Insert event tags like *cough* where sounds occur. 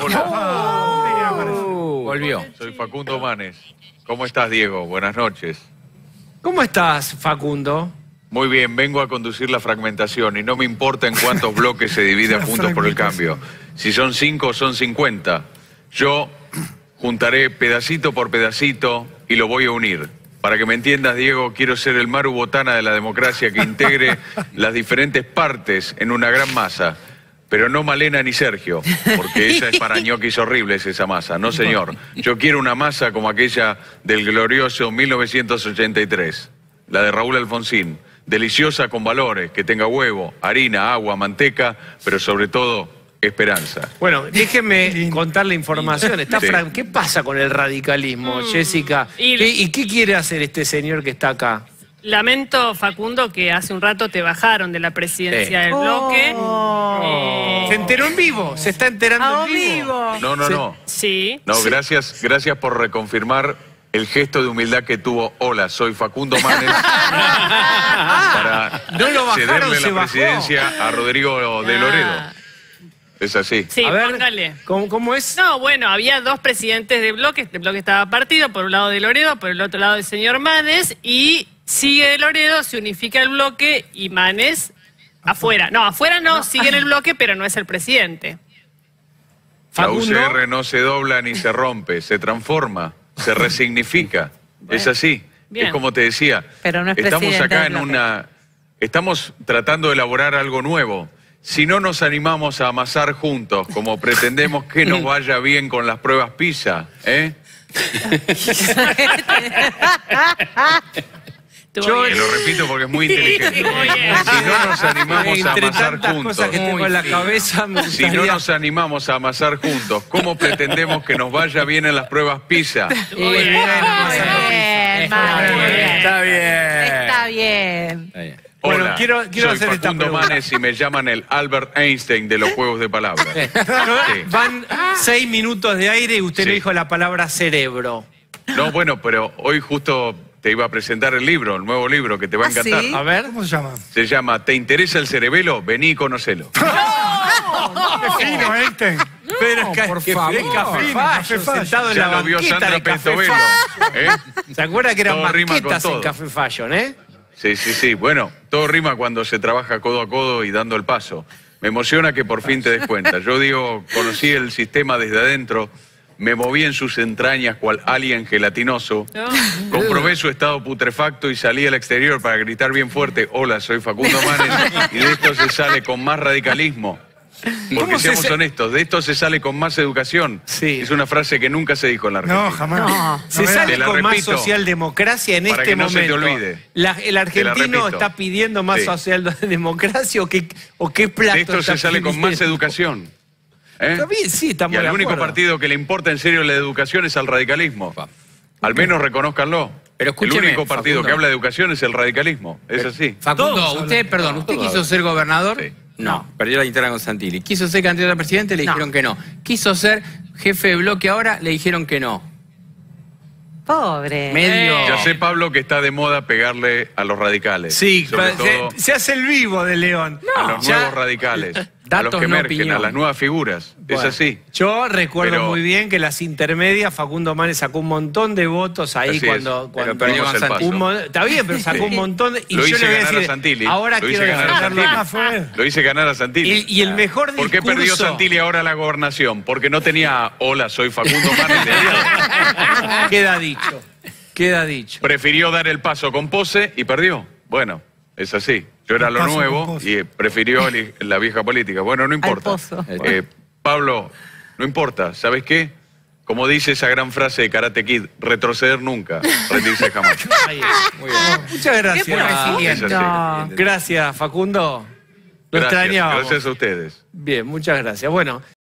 Hola, Volvió. soy Facundo Manes. ¿Cómo estás, Diego? Buenas noches. ¿Cómo estás, Facundo? Muy bien, vengo a conducir la fragmentación y no me importa en cuántos bloques se divide Juntos por el Cambio. Si son cinco son cincuenta. Yo juntaré pedacito por pedacito y lo voy a unir. Para que me entiendas, Diego, quiero ser el Maru Botana de la democracia que integre *laughs* las diferentes partes en una gran masa. Pero no Malena ni Sergio, porque esa es para *laughs* ñoquis horribles esa masa. No, señor. Yo quiero una masa como aquella del glorioso 1983, la de Raúl Alfonsín. Deliciosa con valores, que tenga huevo, harina, agua, manteca, pero sobre todo esperanza. Bueno, déjeme *laughs* contar la información. Está Sí. Fran- ¿Qué pasa con el radicalismo, Jessica? Y- ¿Qué- ¿Y qué quiere hacer este señor que está acá? Lamento, Facundo, que hace un rato te bajaron de la presidencia del bloque. Eh, Se enteró en vivo, se está enterando ¡A en vivo. vivo! No, no, Sí. no. sí. No, gracias, gracias por reconfirmar el gesto de humildad que tuvo. Hola, soy Facundo Manes. *laughs* para No lo bajaron, cederle se la bajó. presidencia a Rodrigo de Loredo. Es así. Sí, A ver, póngale. ¿cómo, cómo es? No, bueno, había dos presidentes de bloque. Este bloque estaba partido, por un lado de Loredo, por el otro lado el señor Manes. Y sigue de Loredo, se unifica el bloque y Manes afuera. No, afuera no, sigue en el bloque, pero no es el presidente. La. UCR no se dobla ni se rompe, se transforma, se *laughs* resignifica. Es así. Bien. Es como te decía. Pero no es estamos presidente acá en una. Estamos tratando de elaborar algo nuevo. Si no nos animamos a amasar juntos, como pretendemos que nos *laughs* vaya bien con las pruebas PISA, ¿eh? *laughs* Estuvo Yo- bien. lo repito porque es muy inteligente. *laughs* Si no nos animamos a amasar juntos. cosas que tengo en la cabeza, Si no nos animamos a amasar juntos, ¿cómo pretendemos que nos vaya bien en las pruebas PISA? Muy bien. Está bien. Está bien. Está bien. Bueno, Hola, quiero- quiero soy hacer esta Facundo pregunta. Manes y me llaman el Albert Einstein de los juegos de palabras. *laughs* Sí. Van seis minutos de aire y usted Sí. no dijo la palabra cerebro. No, bueno, pero hoy justo te iba a presentar el libro, el nuevo libro que te va a ¿Ah, encantar. sí? A ver. ¿Cómo se llama? Se llama ¿Te interesa el cerebelo? Vení y conocelo. *laughs* Qué fino, Einstein. Pero es, ca- por que- favor. es Café Fallo, Café Fallo. sentado en Ya la lo vio banqueta Sandra de Café Pentovelo. Fallo. ¿eh? ¿Se acuerda que eran Todo rima con banquetas en todo. Café Fashion, eh? Sí, sí, sí. Bueno, todo rima cuando se trabaja codo a codo y dando el paso. Me emociona que por fin te des cuenta. Yo digo, conocí el sistema desde adentro, me moví en sus entrañas cual alien gelatinoso, comprobé su estado putrefacto y salí al exterior para gritar bien fuerte, hola, soy Facundo Manes, y de esto se sale con más radicalismo. Porque ¿Cómo se seamos honestos, de esto se sale con más educación. Sí. Es una frase que nunca se dijo en la Argentina. No, jamás. Se No, sale con más socialdemocracia en para este que no se te momento. olvide. La- el argentino está pidiendo más Sí. socialdemocracia o qué, o qué plato De esto está se sale con más educación. ¿Eh? Está bien, sí, estamos Y al de único acuerdo. partido que le importa en serio la educación es al radicalismo. Al menos reconózcanlo. Pero el único partido Facundo. que habla de educación es el radicalismo. Es así. Facundo, usted, perdón, ¿usted quiso ser gobernador? Sí. No, perdió la interna con Santilli. ¿Quiso ser candidato a presidente? Le No. dijeron que no. ¿Quiso ser jefe de bloque ahora? Le dijeron que no. Pobre. Medio. Ya sé, Pablo, que está de moda pegarle a los radicales. Sí, sobre se, todo se hace el vivo de León. a los Ya- nuevos radicales. A los Datos, que no emergen, opinión. a las nuevas figuras. Bueno, es así. Yo recuerdo Pero- muy bien que las intermedias, Facundo Manes sacó un montón de votos ahí es. cuando, Pero cuando perdió dimos con el Santilli. paso. un mo- está bien, pero sacó un montón de, y Lo yo hice le voy a ganar a decir, Santilli. ahora Lo hice quiero ganar a defenderlo. Santilli. Ah, fue. Lo hice ganar a Santilli. Y, y el mejor ¿Por qué perdió Santilli ahora la gobernación? Porque no tenía hola, soy Facundo Manes. *laughs* Queda dicho, queda dicho. Prefirió dar el paso con pose y perdió. Bueno, es así. Yo era lo nuevo y prefirió la vieja política. Bueno, no importa. Eh, Pablo, no importa. ¿Sabes qué? Como dice esa gran frase de Karate Kid, retroceder nunca, rendirse jamás. *laughs* Ahí es. Muy bien. Muchas gracias. Gracias, Facundo. Lo Gracias, extrañábamos. gracias a ustedes. Bien, muchas gracias. Bueno.